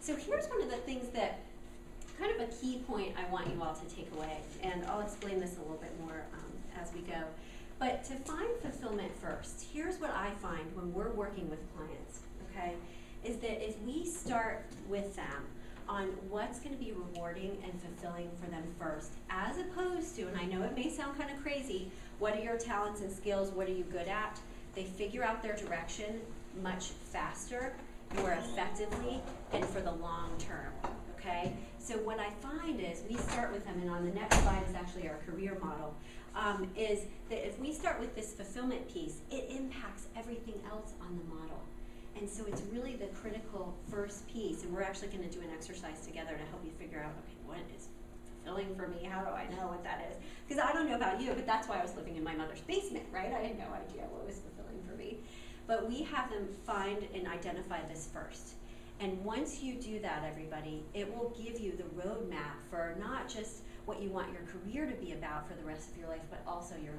So here's one of the things that, kind of a key point I want you all to take away, and I'll explain this a little bit more um, as we go. But to find fulfillment first, here's what I find when we're working with clients, okay? Is that if we start with them on what's going to be rewarding and fulfilling for them first, as opposed to, and I know it may sound kind of crazy, what are your talents and skills? What are you good at? They figure out their direction much faster, more effectively, and for the long term. Okay? So what I find is we start with them, and on the next slide is actually our career model. Um, is that if we start with this fulfillment piece, it impacts everything else on the model. And so it's really the critical first piece, and we're actually going to do an exercise together to help you figure out, okay, what is fulfilling for me? How do I know what that is? Because I don't know about you, but that's why I was living in my mother's basement, right? I had no idea what was fulfilling for me. But we have them find and identify this first. And once you do that, everybody, it will give you the roadmap for not just what you want your career to be about for the rest of your life, but also your?